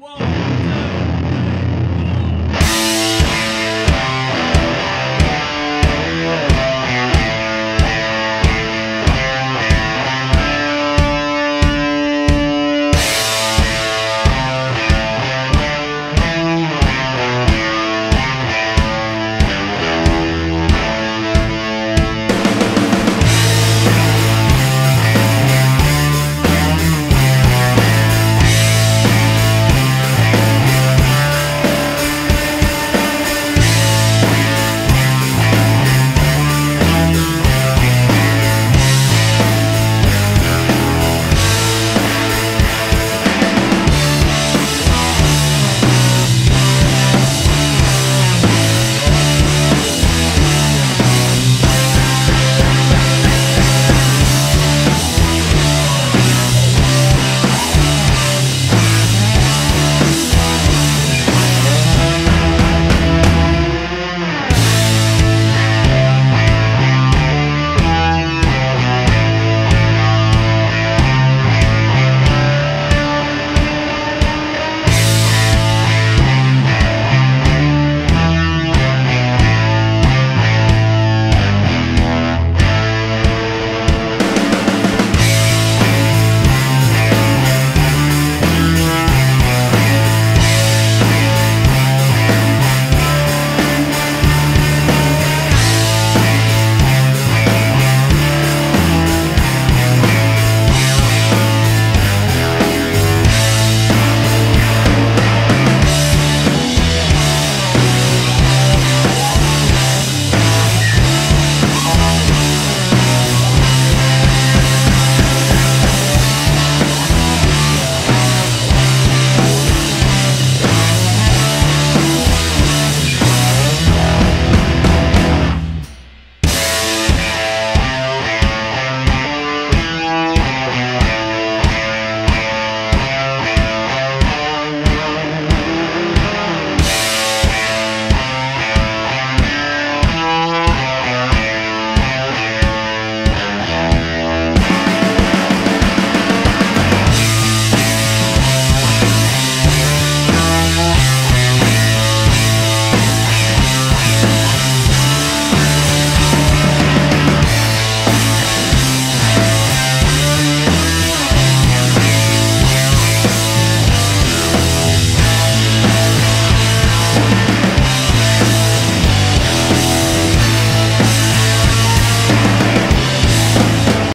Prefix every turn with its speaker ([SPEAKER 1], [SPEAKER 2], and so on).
[SPEAKER 1] Whoa.